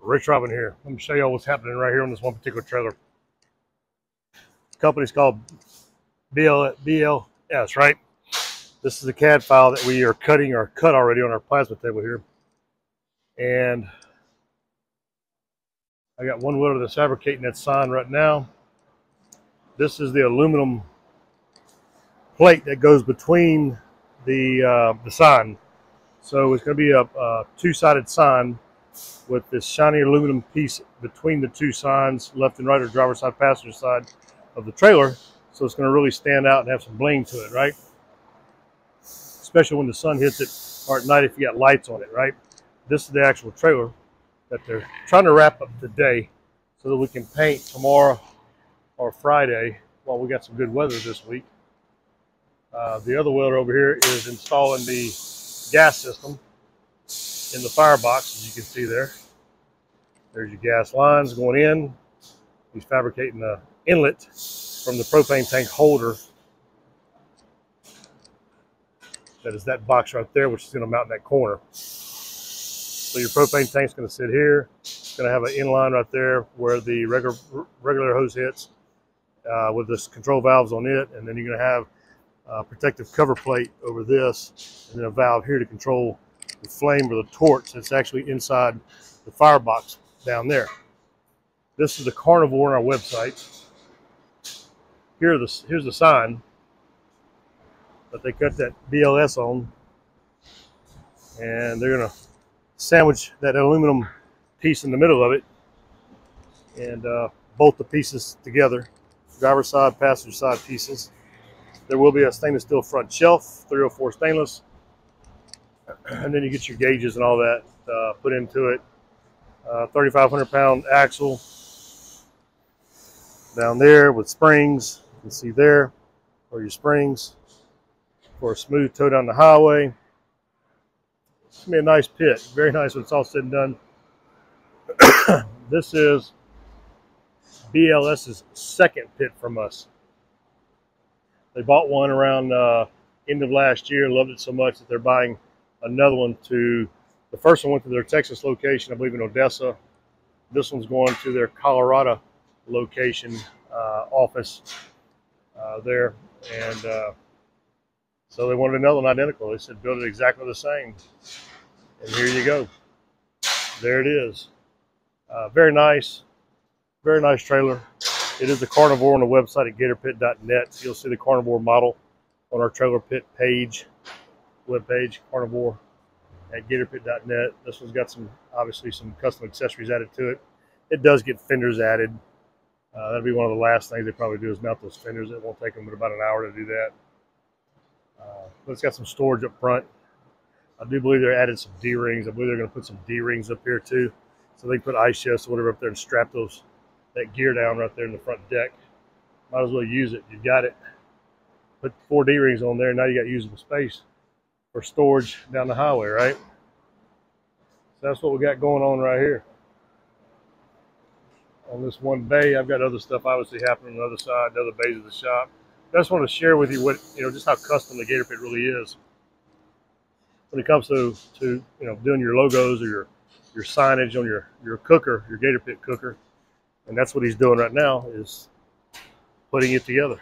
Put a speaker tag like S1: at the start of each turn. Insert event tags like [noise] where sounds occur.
S1: Rich Robin here. Let me show you all what's happening right here on this one particular trailer. The company's called BL, BLS, right? This is the CAD file that we are cutting or cut already on our plasma table here. And I got one welder that's fabricating that sign right now. This is the aluminum plate that goes between the uh, the sign. So it's going to be a, a two-sided sign with this shiny aluminum piece between the two signs, left and right, or driver side, passenger side of the trailer. So it's going to really stand out and have some bling to it, right? Especially when the sun hits it or at night if you got lights on it, right? This is the actual trailer that they're trying to wrap up today so that we can paint tomorrow or Friday while we got some good weather this week. Uh, the other welder over here is installing the gas system in the firebox, as you can see there. There's your gas lines going in. He's fabricating the inlet from the propane tank holder. That is that box right there, which is going to mount in that corner. So your propane tank's going to sit here. It's going to have an inline right there where the regular regular hose hits uh, with this control valves on it, and then you're going to have a protective cover plate over this, and then a valve here to control the flame or the torch that's actually inside the firebox down there. This is the carnivore on our website. Here the, here's the sign that they cut that BLS on. And they're going to sandwich that aluminum piece in the middle of it and uh, bolt the pieces together. Driver side, passenger side pieces. There will be a stainless steel front shelf, 304 stainless and then you get your gauges and all that uh, put into it. Uh, 3,500 pound axle down there with springs. You can see there are your springs for a smooth tow down the highway. It's gonna be a nice pit, very nice when it's all said and done. [coughs] this is BLS's second pit from us. They bought one around uh, end of last year, loved it so much that they're buying another one to, the first one went to their Texas location, I believe in Odessa. This one's going to their Colorado location uh, office uh, there. And uh, so they wanted another one identical. They said, build it exactly the same. And here you go. There it is. Uh, very nice. Very nice trailer. It is the carnivore on the website at gatorpit.net. You'll see the carnivore model on our trailer pit page webpage, carnivore at gatorpit.net. This one's got some, obviously, some custom accessories added to it. It does get fenders added. Uh, that'll be one of the last things they probably do is mount those fenders. It won't take them but about an hour to do that. Uh, but it's got some storage up front. I do believe they're added some D-rings. I believe they're going to put some D-rings up here too. So they put ice chests or whatever up there and strap those that gear down right there in the front deck. Might as well use it. You've got it. Put four D-rings on there. Now you got usable space for storage down the highway, right? So that's what we got going on right here. On this one bay, I've got other stuff obviously happening on the other side, the other bays of the shop. I just want to share with you what, you know, just how custom the Gator Pit really is. When it comes to, to you know, doing your logos or your, your signage on your, your cooker, your Gator Pit cooker. And that's what he's doing right now is putting it together.